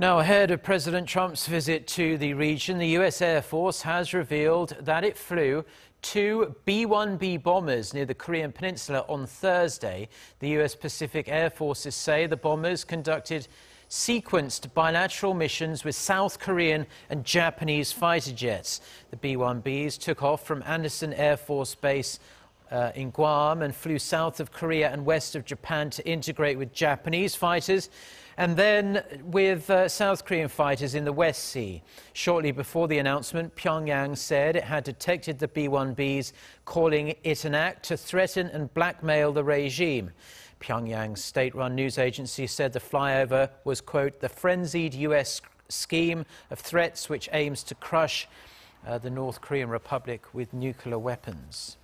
Now, ahead of President Trump's visit to the region, the U.S. Air Force has revealed that it flew two B-1B bombers near the Korean Peninsula on Thursday. The U.S. Pacific Air Forces say the bombers conducted sequenced bilateral missions with South Korean and Japanese fighter jets. The B-1Bs took off from Andersen Air Force Base uh, in Guam and flew south of Korea and west of Japan to integrate with Japanese fighters and then with uh, South Korean fighters in the West Sea. Shortly before the announcement, Pyongyang said it had detected the B-1Bs, calling it an act to threaten and blackmail the regime. Pyongyang's state-run news agency said the flyover was, quote, the frenzied U.S. scheme of threats which aims to crush uh, the North Korean Republic with nuclear weapons.